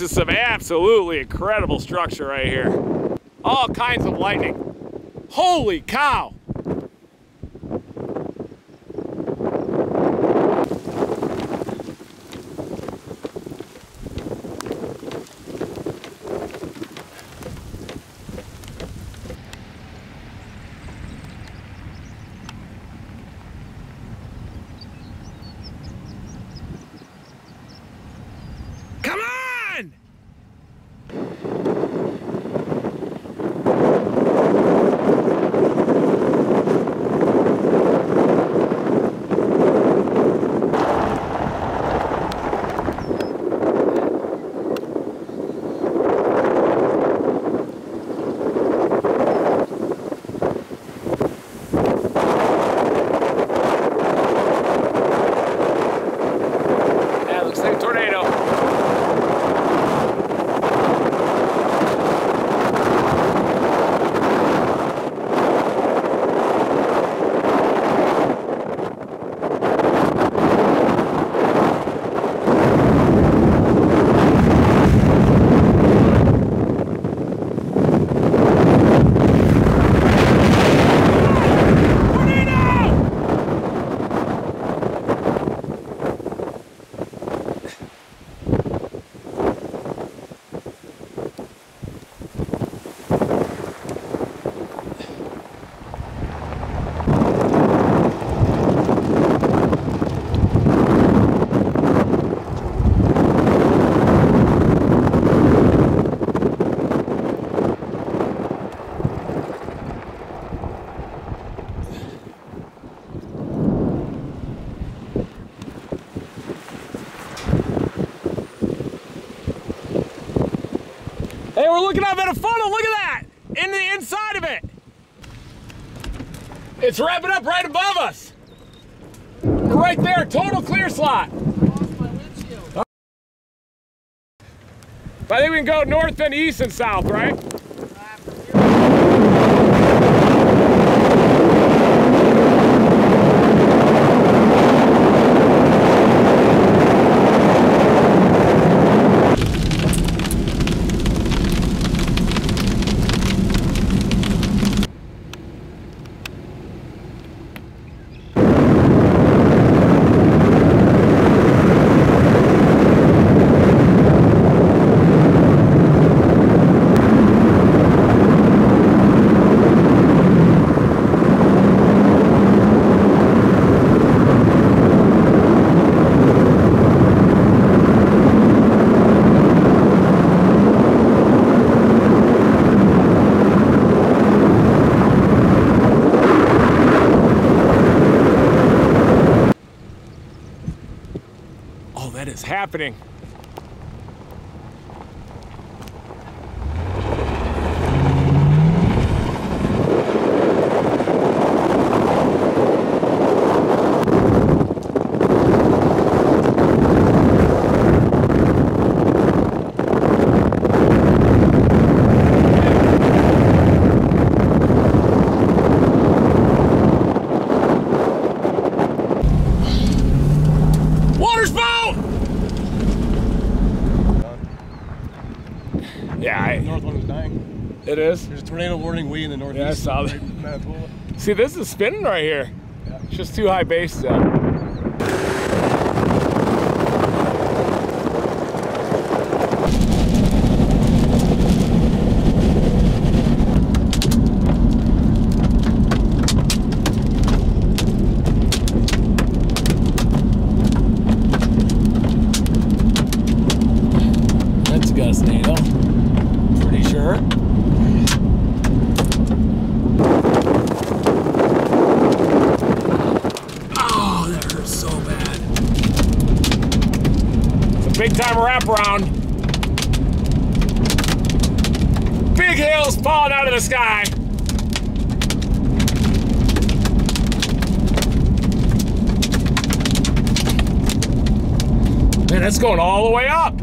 This is some absolutely incredible structure right here. All kinds of lightning. Holy cow! Hey, we're looking up at a funnel. Look at that! In the inside of it. It's wrapping up right above us. Right there, total clear slot. I think we can go north and east and south, right? Oh, that is happening. Yeah, I, North one is dying. it is. There's a tornado warning way in the northeast. Yeah, I saw that. Right, See, this is spinning right here. Yeah. It's just too high base still. That's a gustnado. Pretty sure. Oh, that hurts so bad. It's a big time wraparound. Big hills falling out of the sky. Man, that's going all the way up.